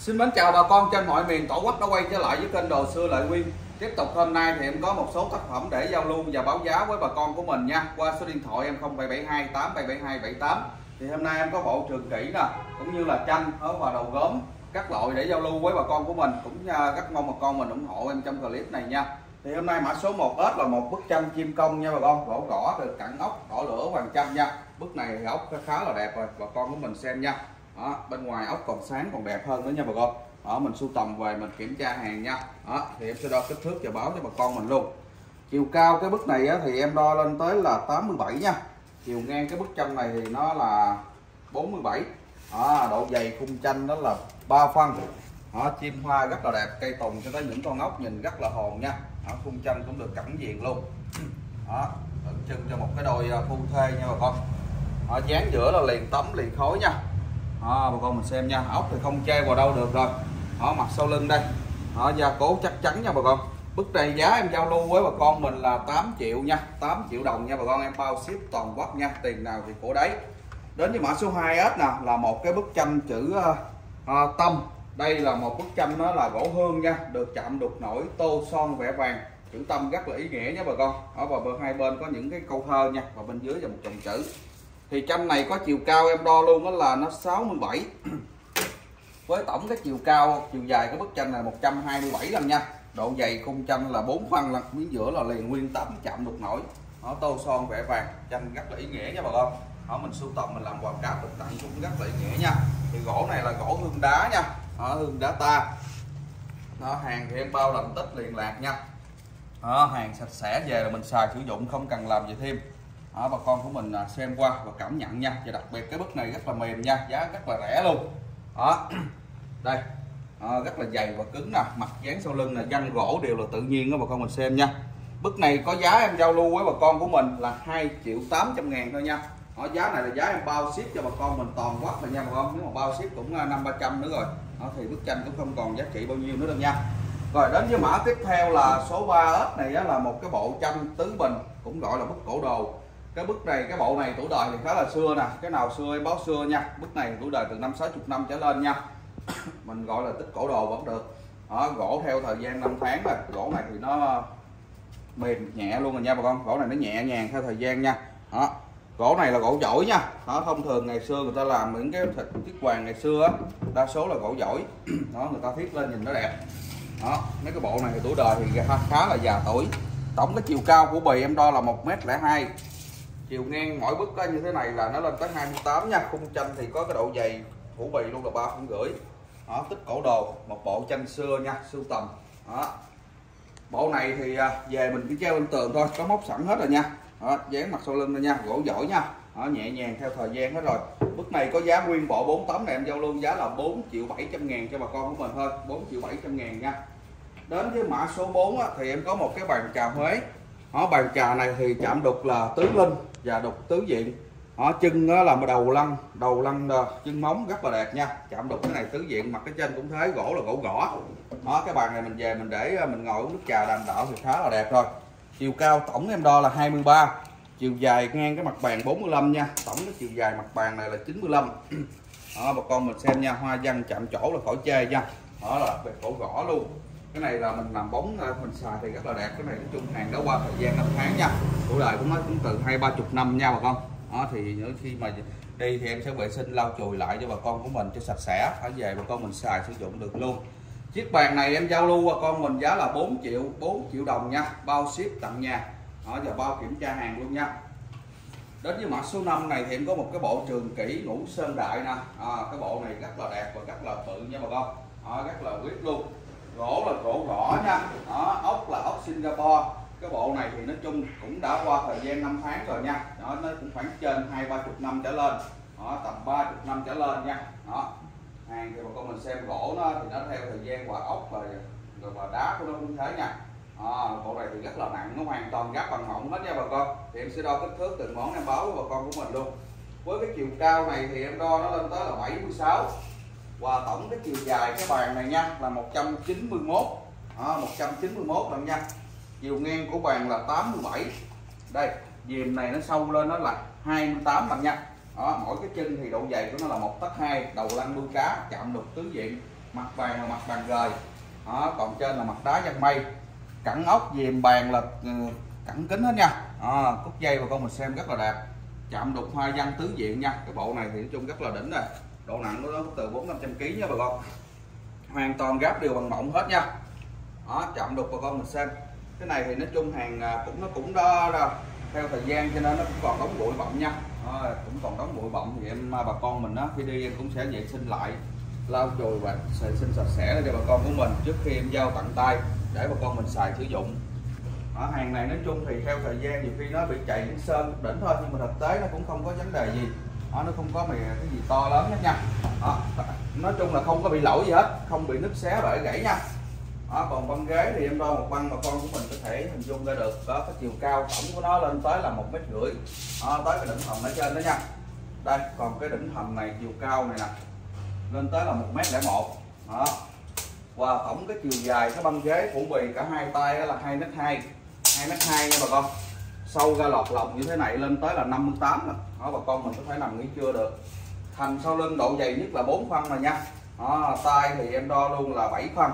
Xin mến chào bà con trên mọi miền tổ quốc đã quay trở lại với kênh Đồ Xưa Lợi Nguyên. Tiếp tục hôm nay thì em có một số tác phẩm để giao lưu và báo giá với bà con của mình nha. Qua số điện thoại em 0772 8772 78 Thì hôm nay em có bộ trường kỷ nè Cũng như là tranh ở và đầu gốm Các loại để giao lưu với bà con của mình Cũng rất mong bà con mình ủng hộ em trong clip này nha. Thì hôm nay mã số 1 ếch là một bức tranh chim công nha bà con Gỗ gõ được cẳng ốc, đỏ lửa hoàng trăm nha. Bức này ốc khá là đẹp rồi bà con của mình xem nha đó, bên ngoài ốc còn sáng còn đẹp hơn nữa nha bà con. Đó mình sưu tầm về mình kiểm tra hàng nha. Đó thì em sẽ đo kích thước và báo cho bà con mình luôn. Chiều cao cái bức này á, thì em đo lên tới là 87 nha. Chiều ngang cái bức tranh này thì nó là 47 đó, độ dày khung tranh đó là 3 phân. Đó, chim hoa rất là đẹp cây tùng cho tới những con ốc nhìn rất là hồn nha. Đó, khung tranh cũng được cẩn diện luôn. Đó tượng trưng cho một cái đôi à, phu thê nha bà con. Đó, dán giữa là liền tấm liền khối nha đó, bà con mình xem nha. Ốc thì không che vào đâu được rồi. Đó mặt sau lưng đây. Đó, gia cố chắc chắn nha bà con. Bức này giá em giao lưu với bà con mình là 8 triệu nha. 8 triệu đồng nha bà con. Em bao ship toàn quốc nha. Tiền nào thì của đấy. Đến với mã số 2S nè là một cái bức tranh chữ uh, tâm. Đây là một bức tranh nó là gỗ hương nha. Được chạm đục nổi tô son vẽ vàng. Chữ tâm rất là ý nghĩa nhé bà con. Ở và bên hai bên có những cái câu thơ nha. Và bên dưới là một dòng chữ thì tranh này có chiều cao em đo luôn đó là nó 67 với tổng cái chiều cao chiều dài cái bức tranh này 127 lần nha. Độ dày khung tranh là 4 phân lần miếng giữa là liền nguyên tấm chạm đục nổi. Nó tô son vẽ vàng tranh rất là ý nghĩa nha bà con. Đó mình sưu tầm mình làm quà cáo được tặng cũng rất là ý nghĩa nha. Thì gỗ này là gỗ hương đá nha. Đó, hương đá ta. Đó, hàng thì em bao lần tích liền lạc nha. Đó, hàng sạch sẽ về là mình xài sử dụng không cần làm gì thêm đó, bà con của mình à, xem qua và cảm nhận nha. Và đặc biệt cái bức này rất là mềm nha giá rất là rẻ luôn. Đó. Đây. À, rất là dày và cứng nè mặt dán sau lưng là danh gỗ đều là tự nhiên đó bà con mình xem nha. Bức này có giá em giao lưu với bà con của mình là 2 triệu 800 ngàn thôi nha. Đó, giá này là giá em bao ship cho bà con mình toàn quốc rồi nha bà con. Nếu mà bao ship cũng à, năm ba trăm nữa rồi. Đó, thì bức tranh cũng không còn giá trị bao nhiêu nữa đâu nha. Rồi đến với mã tiếp theo là số 3 ớt này là một cái bộ tranh tứ bình cũng gọi là bức cổ đồ cái bức này cái bộ này tuổi đời thì khá là xưa nè. Cái nào xưa em báo xưa nha. Bức này tuổi đời từ năm 60 năm trở lên nha. Mình gọi là tích cổ đồ vẫn được. Đó, gỗ theo thời gian năm tháng rồi. Gỗ này thì nó mềm nhẹ luôn rồi nha bà con. Gỗ này nó nhẹ nhàng theo thời gian nha. Đó. Gỗ này là gỗ giỏi nha. Đó thông thường ngày xưa người ta làm những cái thịt chiếc hoàng ngày xưa á đa số là gỗ giỏi. Đó người ta thiết lên nhìn nó đẹp. Đó mấy cái bộ này thì tuổi đời thì khá, khá là già tuổi. Tổng cái chiều cao của bì em đo là một m hai chiều ngang mỗi bức như thế này là nó lên tới 28 nha. Khung tranh thì có cái độ dày phủ bì luôn là ba phân rưỡi đó tích cổ đồ một bộ tranh xưa nha sưu tầm. Đó. Bộ này thì à, về mình chỉ treo lên tường thôi có móc sẵn hết rồi nha. Đó, dán mặt sau lưng rồi nha gỗ giỏi nha. Đó, nhẹ nhàng theo thời gian hết rồi. Bức này có giá nguyên bộ 4 tấm này em giao luôn giá là 4 triệu 700 ngàn cho bà con của mình thôi 4 triệu 700 ngàn nha. Đến với mã số 4 á, thì em có một cái bàn trà Huế đó, bàn trà này thì chạm đục là tứ linh và đục tứ diện đó, chân đó là đầu lăn đầu lăn ờ, chân móng rất là đẹp nha. Chạm đục cái này tứ diện mặt cái trên cũng thế gỗ là gỗ gõ. Đó cái bàn này mình về mình để ờ, mình ngồi uống nước trà đàm đạo thì khá là đẹp rồi, chiều cao tổng em đo là 23 chiều dài ngang cái mặt bàn 45 nha. Tổng cái chiều dài mặt bàn này là 95 đó bà con mình xem nha hoa văn chạm chỗ là khỏi chê nha. Đó là về cổ gõ luôn cái này là mình làm bóng à, mình xài thì rất là đẹp. Cái này nói chung hàng đã qua thời gian năm tháng nha. Tuổi đời cũng nói cũng từ hai ba chục năm nha bà con. Đó thì khi mà đi thì em sẽ vệ sinh lau chùi lại cho bà con của mình cho sạch sẽ. Phải về bà con mình xài sử dụng được luôn. Chiếc bàn này em giao lưu bà con mình giá là 4 triệu 4 triệu đồng nha. Bao ship tặng nhà. Đó giờ bao kiểm tra hàng luôn nha. Đến với mã số 5 này thì em có một cái bộ trường kỷ ngũ sơn đại nè. À, cái bộ này rất là đẹp và rất là tự nha bà con. Đó, rất là quyết luôn gỗ là gỗ gõ nha. Đó, ốc là ốc Singapore. Cái bộ này thì nói chung cũng đã qua thời gian năm tháng rồi nha. Đó nó cũng khoảng trên hai ba chục năm trở lên. Đó, tầm ba chục năm trở lên nha. Đó hàng thì bà con mình xem gỗ nó thì nó theo thời gian và ốc và rồi và đá của nó cũng thế nha. À, bộ này thì rất là nặng nó hoàn toàn gác bằng mỏng hết nha bà con. Thì em sẽ đo kích thước từng món em báo với bà con của mình luôn. Với cái chiều cao này thì em đo nó lên tới là 76 và tổng cái chiều dài cái bàn này nha là 191 à, 191 lần nha. Chiều ngang của bàn là 87 đây dìm này nó sâu lên nó là 28 lần nha. Đó, mỗi cái chân thì độ dày của nó là một tấc hai đầu lăn đuôi cá chạm đục tứ diện mặt bàn là mặt bàn gời đó còn trên là mặt đá dân mây. Cẳng ốc dìm bàn là ừ, cẳng kính hết nha. À, cúc dây và con mình xem rất là đẹp. Chạm đục hoa văn tứ diện nha. Cái bộ này thì nói chung rất là đỉnh rồi độ nặng của nó từ bốn năm trăm kg nha bà con. Hoàn toàn gáp đều bằng mỏng hết nha. Đó chậm đục bà con mình xem. Cái này thì nói chung hàng à, cũng nó cũng đó, đó. Theo thời gian cho nên nó cũng còn đóng bụi bặm nha. Đó, cũng còn đóng bụi bặm. Thì em à, bà con mình đó khi đi em cũng sẽ vệ sinh lại. Lau chùi và vệ sinh sạch sẽ cho bà con của mình trước khi em giao tận tay để bà con mình xài sử dụng. Ở hàng này nói chung thì theo thời gian nhiều khi nó bị chạy sơn đỉnh thôi nhưng mà thực tế nó cũng không có vấn đề gì đó, nó không có mày cái gì to lớn hết nha. Đó, nói chung là không có bị lỗi gì hết không bị nứt xé bể gãy nha. Đó, còn băng ghế thì em đo một băng mà con của mình có thể hình dung ra được có cái chiều cao tổng của nó lên tới là một mét rưỡi. Tới cái đỉnh hầm ở trên đó nha. Đây còn cái đỉnh hầm này chiều cao này nè lên tới là một mét lẻ một. Đó. Và tổng cái chiều dài cái băng ghế phủ bì cả hai tay là hai mét hai hai mét hai nha bà con sâu ra lọt lòng như thế này lên tới là 58 rồi. Đó bà con mình có thể nằm nghỉ trưa được. Thành sau lưng độ dày nhất là 4 phân rồi nha. Đó, tay thì em đo luôn là 7 phân.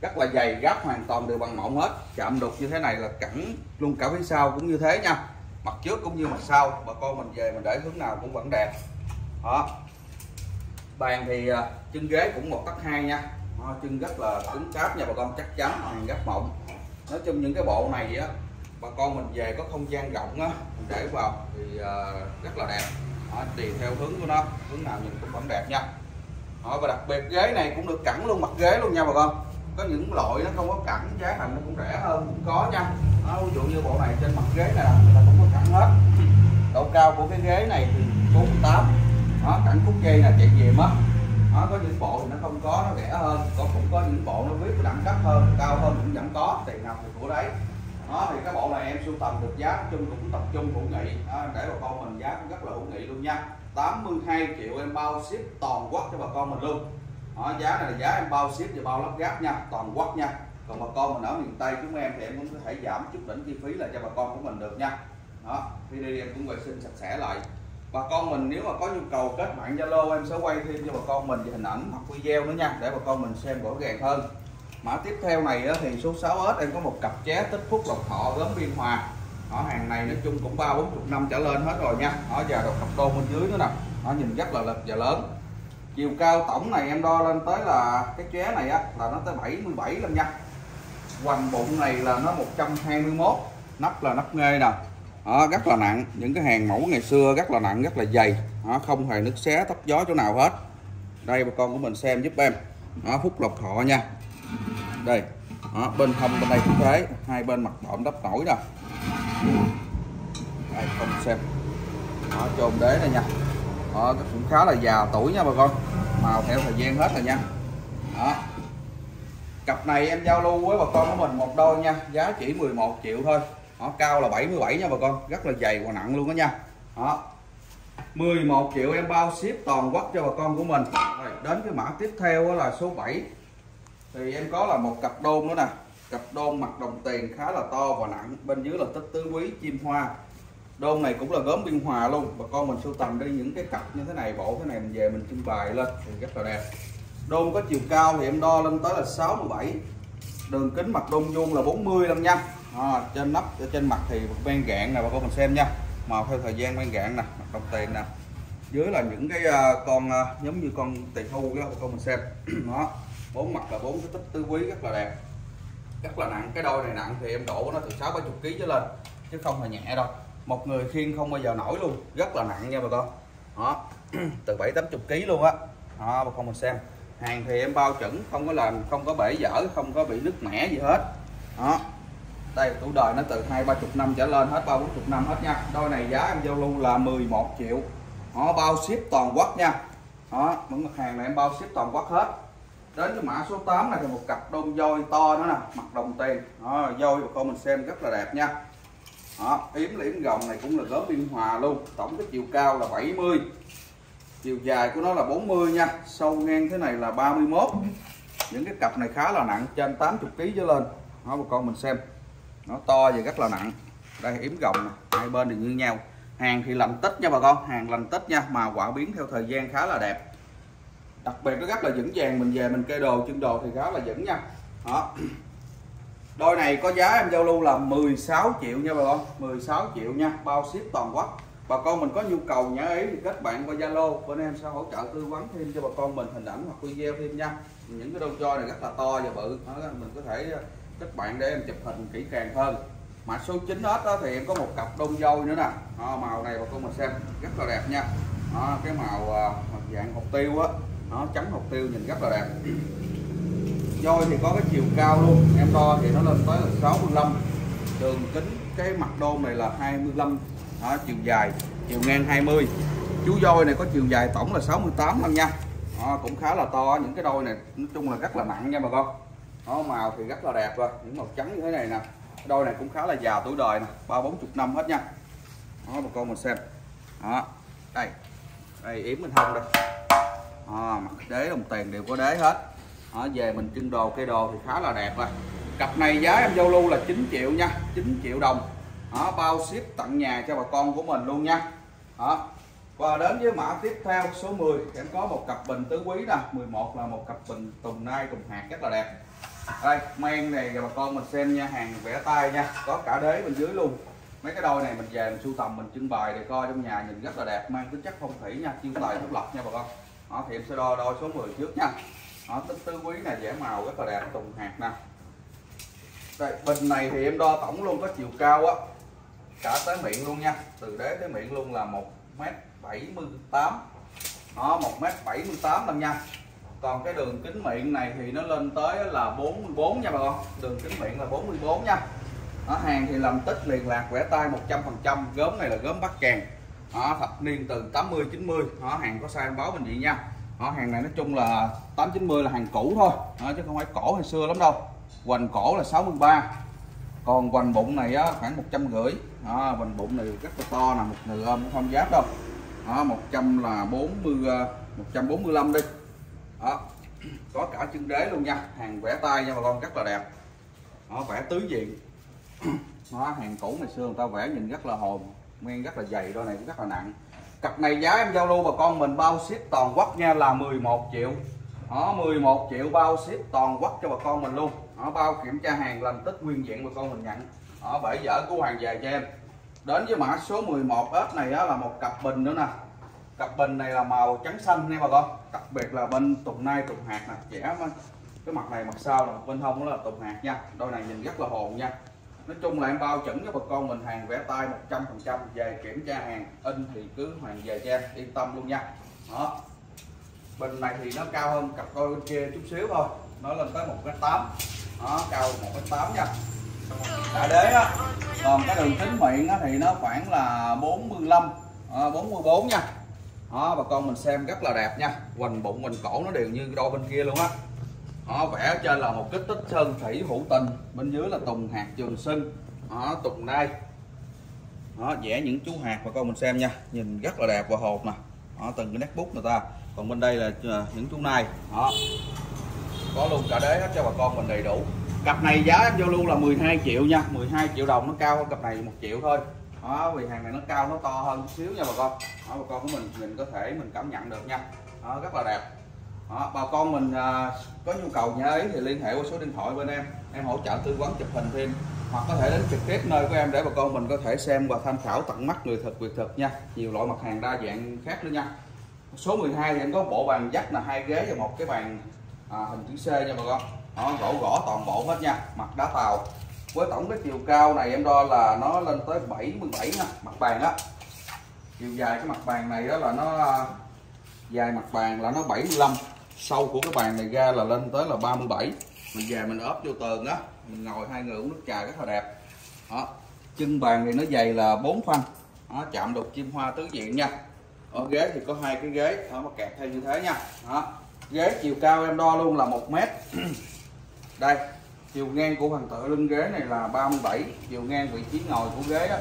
Rất là dày gáp hoàn toàn đều bằng mỏng hết. Chạm đục như thế này là cẳng luôn cả phía sau cũng như thế nha. Mặt trước cũng như mặt sau. Bà con mình về mình để hướng nào cũng vẫn đẹp. Đó. Bàn thì à, chân ghế cũng một tấc hai nha. Đó, chân rất là cứng cáp nha bà con chắc chắn hàng rất mỏng. Nói chung những cái bộ này á bà con mình về có không gian rộng á để vào thì uh, rất là đẹp. Đó, tùy theo hướng của nó hướng nào nhìn cũng vẫn đẹp nha. Đó, và đặc biệt ghế này cũng được cẳng luôn mặt ghế luôn nha bà con. Có những loại nó không có cẳng giá thành nó cũng rẻ hơn cũng có nha. Đó, ví dụ như bộ này trên mặt ghế này là người ta cũng có cẳng hết. Độ cao của cái ghế này thì 48 đó cẳng khúc dây là chạy về mất. đó, có những bộ thì nó không có nó rẻ hơn. Có cũng có những bộ nó viết đẳng cấp hơn cao hơn cũng vẫn có tiền nào thì của đấy đó thì cái bộ này em sưu tầm được giá chung cũng tập trung hữu nghị. Đó, để bà con mình giá cũng rất là hữu nghị luôn nha. 82 triệu em bao ship toàn quốc cho bà con mình luôn. Đó, giá này là giá em bao ship và bao lắp ráp nha toàn quốc nha. Còn bà con mình ở miền tây chúng em thì em cũng có thể giảm chút đỉnh chi phí là cho bà con của mình được nha. Đó khi đây em cũng vệ sinh sạch sẽ lại. Bà con mình nếu mà có nhu cầu kết bạn zalo em sẽ quay thêm cho bà con mình về hình ảnh hoặc video nữa nha để bà con mình xem rõ ràng hơn mã tiếp theo này thì số 6S em có một cặp ché tích phúc lộc thọ gốm biên hòa. Đó hàng này nói chung cũng ba bốn chục năm trở lên hết rồi nha. Đó giờ đọc cặp đôn bên dưới nữa nè. Nó nhìn rất là lực và lớn. Chiều cao tổng này em đo lên tới là cái ché này á là nó tới 77 lần nha. Hoành bụng này là nó 121 nắp là nắp nghê nè. Đó, rất là nặng. Những cái hàng mẫu ngày xưa rất là nặng rất là dày. Đó, không hề nước xé tóc gió chỗ nào hết. Đây bà con của mình xem giúp em. Đó, phúc lộc thọ nha đây đó, bên hông bên đây cũng thế hai bên mặt bọng đắp nổi nè. Đây không xem. Đó, chôn đế này nha. Đó, cũng khá là già tuổi nha bà con. Màu theo thời gian hết rồi nha. Đó. Cặp này em giao lưu với bà con của mình một đôi nha. Giá chỉ 11 triệu thôi. Đó, cao là 77 nha bà con. Rất là dày và nặng luôn đó nha. Đó. 11 triệu em bao ship toàn quốc cho bà con của mình. Rồi, đến cái mã tiếp theo là số 7 thì em có là một cặp đôn nữa nè. Cặp đôn mặt đồng tiền khá là to và nặng bên dưới là tích tứ quý chim hoa. Đôn này cũng là gốm biên hòa luôn bà con mình sưu tầm đi những cái cặp như thế này bộ thế này mình về mình trưng bày lên thì rất là đẹp. Đôn có chiều cao thì em đo lên tới là 67 đường kính mặt đôn vuông là 40 lăm nha à, trên nắp trên mặt thì ven gạn nè bà con mình xem nha. Màu theo thời gian ven gạn nè mặt đồng tiền nè. Dưới là những cái à, con à, giống như con tiền hưu đó bà con mình xem. Đó bốn mặt là bốn cái tích tứ quý rất là đẹp. Rất là nặng. Cái đôi này nặng thì em đổ nó từ sáu ba chục kg trở lên, chứ không là nhẹ đâu. Một người khiêng không bao giờ nổi luôn. Rất là nặng nha bà con. Đó. Từ bảy tám chục kg luôn á. Đó, bà con mình xem. Hàng thì em bao chuẩn không có làm, không có bể dở, không có bị nứt mẻ gì hết. Đó. Đây, tuổi đời nó từ hai ba chục năm trở lên hết, ba bốn chục năm hết nha. Đôi này giá em giao lưu là 11 triệu. Nó bao ship toàn quốc nha. Đó những mặt hàng này em bao ship toàn quốc hết đến cái mã số 8 này thì một cặp đôn voi to nữa nè mặt đồng tiền. Đó, voi bà con mình xem rất là đẹp nha. Đó, yếm liễm gồng này cũng là gớm biên hòa luôn. Tổng cái chiều cao là 70 chiều dài của nó là 40 nha. Sâu ngang thế này là 31 những cái cặp này khá là nặng trên 80 kg trở lên. Đó bà con mình xem. Nó to và rất là nặng. Đây yếm gồng này. hai bên đều như nhau. Hàng thì lành tích nha bà con hàng lành tích nha. Mà quả biến theo thời gian khá là đẹp đặc biệt nó rất là vững vàng mình về mình kê đồ chân đồ thì khá là vững nha. Đó. Đôi này có giá em giao lưu là 16 triệu nha bà con 16 triệu nha bao ship toàn quốc. Bà con mình có nhu cầu nhớ ý thì kết bạn qua Zalo bên em sẽ hỗ trợ tư vấn thêm cho bà con mình hình ảnh hoặc video thêm nha. Những cái đôi choi này rất là to và bự đó, mình có thể ờ, kết bạn để em chụp hình kỹ càng hơn. Mã số 9 hết đó thì em có một cặp đông dôi nữa nè. À, màu này bà con mình xem rất là đẹp nha. À, cái màu à, dạng hột tiêu á nó trắng hột tiêu nhìn rất là đẹp. Dôi thì có cái chiều cao luôn em đo thì nó lên tới là 65 đường kính cái mặt đôn này là 25 đó, chiều dài chiều ngang 20 chú voi này có chiều dài tổng là 68 lần nha. Đó, cũng khá là to những cái đôi này nói chung là rất là nặng nha bà con. Nó màu thì rất là đẹp rồi những màu trắng như thế này nè. Đôi này cũng khá là già tuổi đời nè ba bốn chục năm hết nha. Đó bà con mình xem. Đó đây đây yếm mình hông đây à, mặt đế đồng tiền đều có đế hết. À, về mình trưng đồ cây đồ thì khá là đẹp rồi. Cặp này giá em giao lưu là 9 triệu nha 9 triệu đồng. À, bao ship tặng nhà cho bà con của mình luôn nha. À, và đến với mã tiếp theo số 10 em có một cặp bình tứ quý nè 11 là một cặp bình tùng nai tùng hạt rất là đẹp. Đây men này bà con mình xem nha hàng vẽ tay nha có cả đế bên dưới luôn. Mấy cái đôi này mình về mình sưu tầm mình trưng bày để coi trong nhà nhìn rất là đẹp mang tính chất phong thủy nha chiêu tài thấp lộc nha bà con đó thì em sẽ đo đôi số 10 trước nha. Đó tính tứ quý này vẽ màu rất là đẹp tùng hạt nè. Đây, bình này thì em đo tổng luôn có chiều cao á, cả tới miệng luôn nha. Từ đế tới miệng luôn là một m 78 đó, một m 78 lần nha. Còn cái đường kính miệng này thì nó lên tới là 44 nha bà con. Đường kính miệng là 44 nha. Nó hàng thì làm tích liền lạc vẽ tay 100% gốm này là gốm bắt kèn đó, thập niên từ 80 90 đó, hàng có sai báo mình vậy nha. Đó, hàng này nói chung là 890 là hàng cũ thôi. Đó, chứ không phải cổ hay xưa lắm đâu. Hoành cổ là 63 còn hoành bụng này á, khoảng một trăm rưỡi. Hoành bụng này rất là to là ờ, một người ôm không giáp đâu. Đó, 100 là 40 145 đi. Đó có cả chân đế luôn nha. Hàng vẽ tay nha bà con rất là đẹp. Nó vẽ tứ diện. Nó hàng cũ ngày xưa người ta vẽ nhìn rất là hồn men rất là dày đôi này cũng rất là nặng. Cặp này giá em giao lưu bà con mình bao ship toàn quốc nha là 11 triệu. Đó 11 triệu bao ship toàn quốc cho bà con mình luôn. Đó, bao kiểm tra hàng làm tích nguyên diện bà con mình nhận. Đó, bể dở của hàng về cho em. Đến với mã số 11 ếch này á, là một cặp bình nữa nè. Cặp bình này là màu trắng xanh nha bà con. Đặc biệt là bên tùng nai tùng hạt nè. Trẻ cái mặt này mặt sau là bên hông đó là tùng hạt nha. Đôi này nhìn rất là hồn nha nói chung là em bao chuẩn cho bà con mình hàng vẽ tay 100% về kiểm tra hàng in thì cứ hoàn về cho em yên tâm luôn nha. Đó. Bình này thì nó cao hơn cặp đôi bên kia chút xíu thôi nó lên tới một cái tám. Đó cao một cái tám nha. Cả đế á. Còn cái đường kính miệng á, thì nó khoảng là 45 à, 44 nha. Đó bà con mình xem rất là đẹp nha. Hoành bụng mình cổ nó đều như đôi bên kia luôn á họ vẽ trên là một kích tích sơn thủy hữu tình. Bên dưới là tùng hạt trường sinh. Đó tùng nai đó vẽ những chú hạt bà con mình xem nha. Nhìn rất là đẹp và hột nè. Đó từng cái nét bút người ta. Còn bên đây là ờ, những chú nai. Đó. Có luôn cả đế hết cho bà con mình đầy đủ. Cặp này giá em giao lưu là 12 triệu nha. 12 triệu đồng nó cao hơn cặp này một triệu thôi. Đó vì hàng này nó cao nó to hơn xíu nha bà con. Đó, bà con của mình mình có thể mình cảm nhận được nha. Đó, rất là đẹp đó, bà con mình à, có nhu cầu nhà ấy thì liên hệ qua số điện thoại bên em. Em hỗ trợ tư vấn chụp hình thêm hoặc có thể đến trực tiếp nơi của em để bà con mình có thể xem và tham khảo tận mắt người thật việc thật nha. Nhiều loại mặt hàng đa dạng khác nữa nha. Số 12 thì em có bộ bàn dắt là hai ghế và một cái bàn à, hình chữ C nha bà con. Đó, gỗ gõ toàn bộ hết nha mặt đá tàu. Với tổng cái chiều cao này em đo là nó lên tới 77 nha mặt bàn á. Chiều dài cái mặt bàn này đó là nó à, dài mặt bàn là nó 75 sâu của cái bàn này ra là lên tới là 37 mình về mình ốp vô tường á mình ngồi hai người uống nước trà rất là đẹp. Đó chân bàn thì nó dày là 4 phân. Đó, chạm đục chim hoa tứ diện nha. Ở ghế thì có hai cái ghế đó mà kẹt theo như thế nha. Đó ghế chiều cao em đo luôn là một mét. Đây chiều ngang của phần tựa lưng ghế này là 37 chiều ngang vị trí ngồi của ghế đó,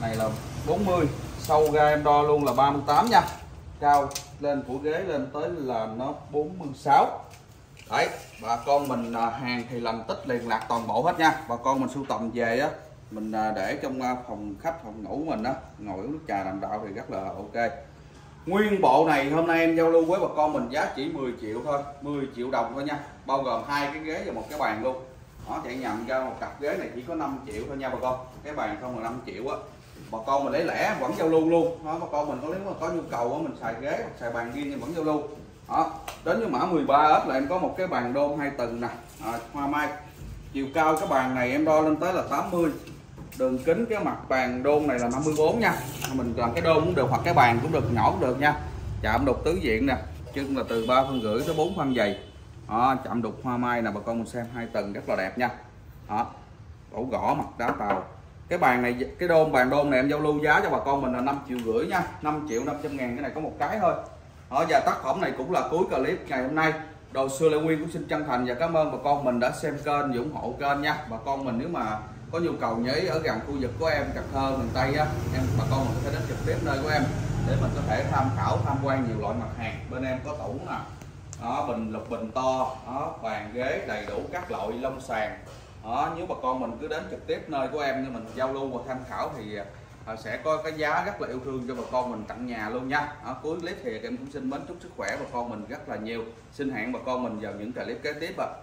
này là 40 sâu ra em đo luôn là 38 nha cao lên của ghế lên tới là nó 46 đấy, bà con mình à, hàng thì làm tích liền lạc toàn bộ hết nha. Bà con mình sưu tầm về á, mình à, để trong à, phòng khách, phòng ngủ mình á, ngồi uống nước trà làm đạo thì rất là ok. Nguyên bộ này hôm nay em giao lưu với bà con mình giá chỉ 10 triệu thôi 10 triệu đồng thôi nha. Bao gồm hai cái ghế và một cái bàn luôn. Nó chạy nhầm ra một cặp ghế này chỉ có 5 triệu thôi nha bà con. Cái bàn không là 5 triệu á bà con mình lấy lẻ vẫn giao lưu luôn. Đó bà con mình có nếu mà có nhu cầu mình xài ghế hoặc xài bàn riêng thì vẫn giao lưu. Đó đến với mã 13 ớt là em có một cái bàn đôn hai tầng nè. À, hoa mai. Chiều cao cái bàn này em đo lên tới là 80 đường kính cái mặt bàn đôn này là 54 nha. Mình làm cái đôn cũng được hoặc cái bàn cũng được nhỏ cũng được nha. Chạm đục tứ diện nè chân là từ 3 phân rưỡi tới 4 phân dày. Đó, chạm đục hoa mai nè bà con mình xem hai tầng rất là đẹp nha. Đó đổ gõ mặt đá tàu cái bàn này cái đôn bàn đôn này em giao lưu giá cho bà con mình là 5 triệu rưỡi nha. 5 triệu 500 ngàn cái này có một cái thôi. Đó, và tác phẩm này cũng là cuối clip ngày hôm nay. Đồ xưa lê nguyên cũng xin chân thành và cảm ơn bà con mình đã xem kênh và ủng hộ kênh nha. Bà con mình nếu mà có nhu cầu nhấy ở gần khu vực của em Cần Thơ miền Tây á em bà con mình có thể đến trực tiếp nơi của em để mình có thể tham khảo tham quan nhiều loại mặt hàng. Bên em có tủ nè đó, bình lục bình to đó, bàn ghế đầy đủ các loại lông sàn đó, nếu bà con mình cứ đến trực tiếp nơi của em như mình giao lưu và tham khảo thì à, sẽ có cái giá rất là yêu thương cho bà con mình tặng nhà luôn nha ở cuối clip thì em cũng xin mến chúc sức khỏe bà con mình rất là nhiều xin hẹn bà con mình vào những clip kế tiếp ạ à.